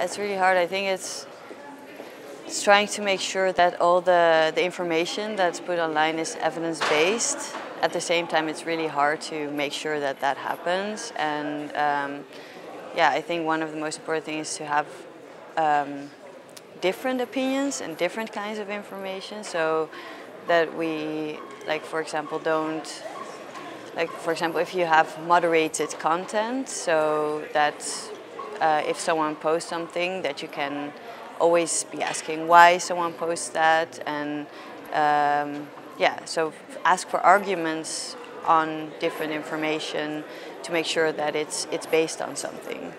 it's really hard. I think it's it's trying to make sure that all the, the information that's put online is evidence-based. At the same time, it's really hard to make sure that that happens. And um, yeah, I think one of the most important things is to have um, different opinions and different kinds of information so that we, like for example, don't, like for example, if you have moderated content, so that uh, if someone posts something that you can always be asking why someone posts that and um, yeah, so ask for arguments on different information to make sure that it's, it's based on something.